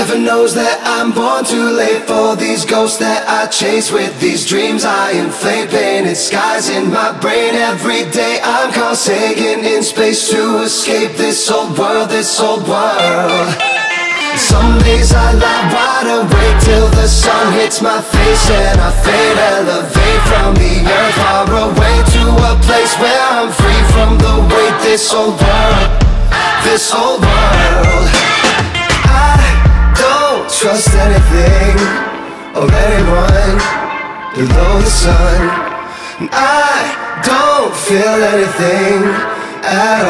Heaven knows that I'm born too late for these ghosts that I chase with these dreams I inflate. Painted skies in my brain every day. I'm Carl Sagan in space to escape this old world, this old world. Some days I lie wide awake till the sun hits my face and I fade, elevate from the earth far away to a place where I'm free from the weight. This old world, this old world. Trust anything or anyone below the sun. I don't feel anything at all.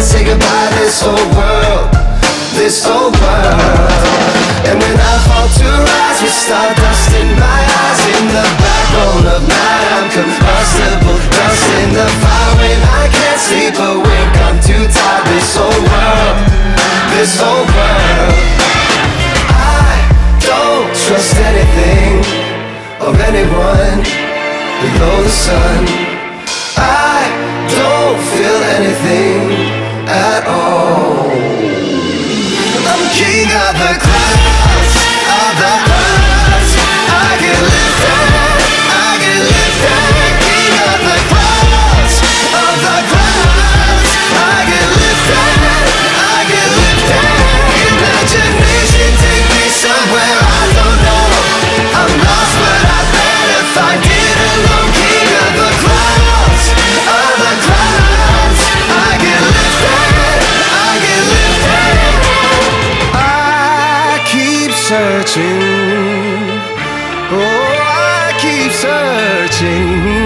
Climbing, say goodbye this whole world, this whole world. And when I fall to rise with stardust in my eyes, in the backbone of night, I'm combustible dust in the fire when I can't sleep awake. I'm too tired. This whole world, this whole world. I don't trust anything or anyone below the sun. I don't feel anything searching. Oh, I keep searching.